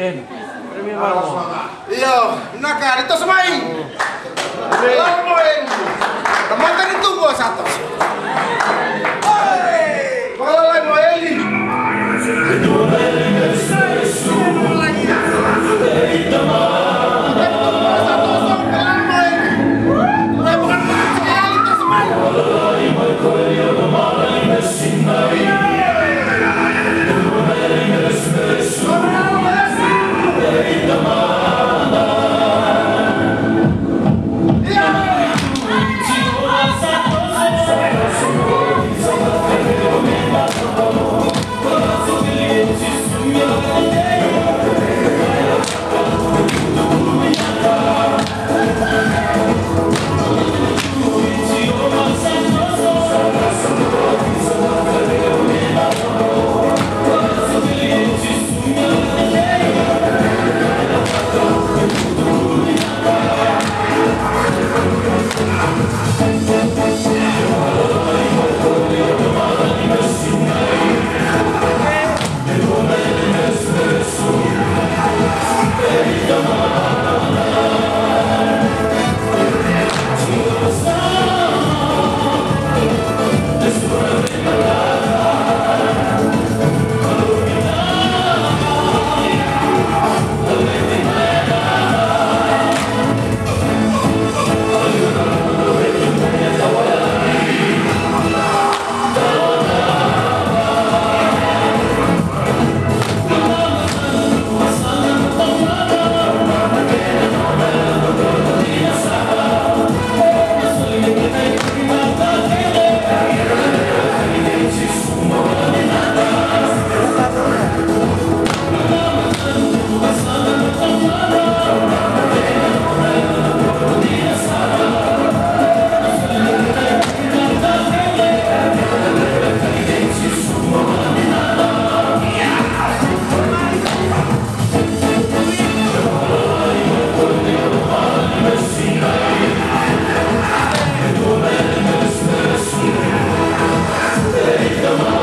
Ten. Primeiro mo. Iyo, naka dito sa may. Alam 요